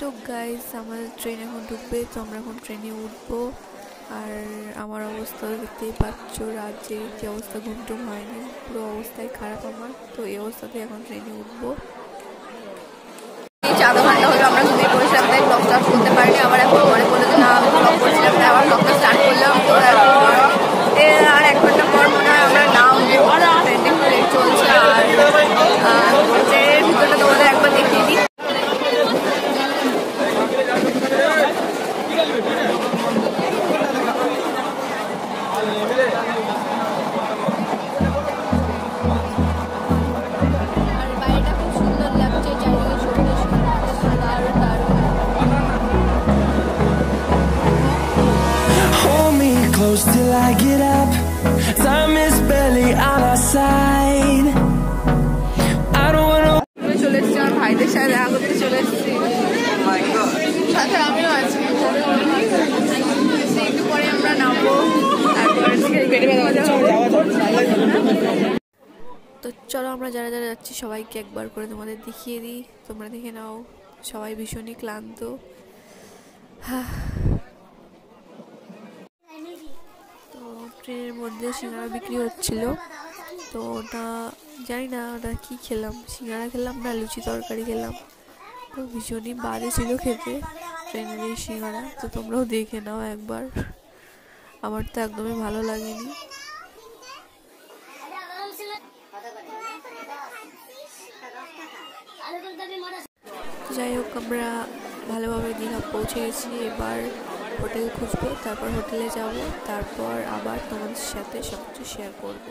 তো গাইস আমাদের ট্রেন এখন ঢুকবে, তো আমরা এখন ট্রেনে উঠবো। আর আমার অবস্থা দেখতেই পাচ্ছ, রাজ্যে যে অবস্থা, ঘুম টুম হয়নি, পুরো অবস্থায় খারাপ আমার। তো এই অবস্থাতে এখন ট্রেনে উঠবো। আধা ঘণ্টা হলো, আমরা ঘুমিয়ে পড়েছিলাম, তাই ব্লগ স্টার্ট করতে পারিনি। আবার এখন পরে বলে যে না আমি ব্লগ করছিলাম তাই আবার ব্লগটা স্টার্ট করলাম তো এখন এ আর এক ঘণ্টা পর মনে হয় আমরা নামবো ট্রেনটা একটু লেট চলছে আর আহ, ট্রেনের ভিতরটা তোমাদের একবার দেখিয়ে দিই আর বাড়িটা খুব সুন্দর লাগছে চারিদিকে সবুজ দারুণ দারুণ Hold me close till I get up. Time is barely on our side. I don't wanna. আমরা চলে এসেছি আমার ভাইদের সাথে দেখা করতে চলে এসেছি সাথে আমিও আছি একটু পরে আমরা নামবো তারপর পেটে ব্যথা তো চলো আমরা যারা যারা যাচ্ছি সবাইকে একবার করে তোমাদের দেখিয়ে দিই। তোমরা দেখে নাও, সবাই ভীষণই ক্লান্ত। তো ট্রেনের মধ্যে সিঙ্গারা বিক্রি হচ্ছিল। তো ওটা, জানি না ওটা কী খেলাম, সিঙ্গারা খেলাম না, লুচি তরকারি খেলাম। তো ভীষণই বাজে ছিল খেতে, ট্রেনের এই সিঙ্গারা। তো তোমরাও দেখে নাও একবার। আমার তো একদমই ভালো লাগেনি। যাই হোক, আমরা ভালোভাবে দীঘা পৌঁছে গেছি। এবার হোটেল খুঁজবো, তারপর হোটেলে যাব, তারপর আবার তোমাদের সাথে সব কিছু শেয়ার করব।